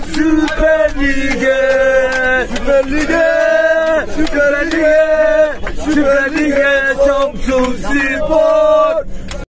Süper Lig'e Süper Lig'e Süper Lig'e Süper Lig'e Samsun Spor.